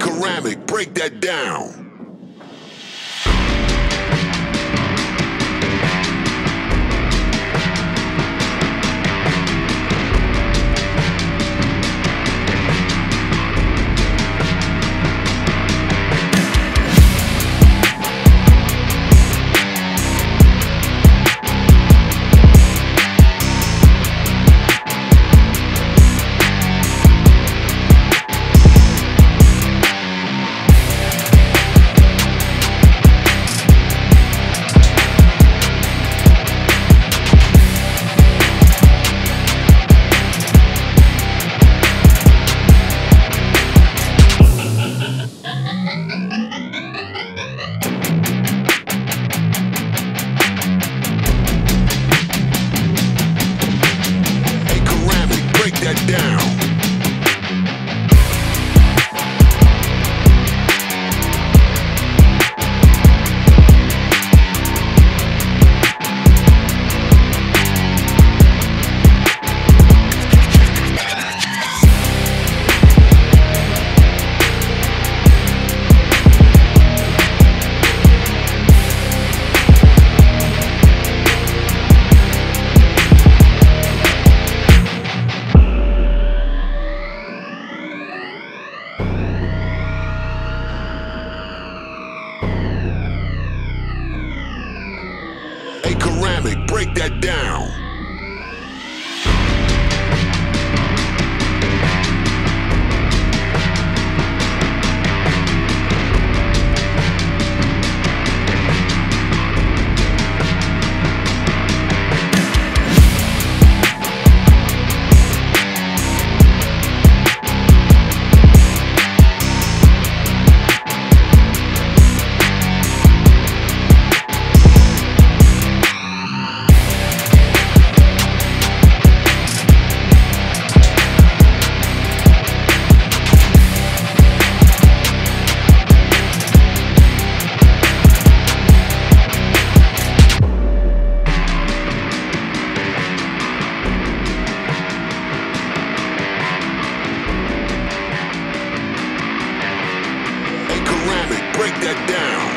Ceramic, break that down. Down. Ceramic, break that down. ceramic, break that down.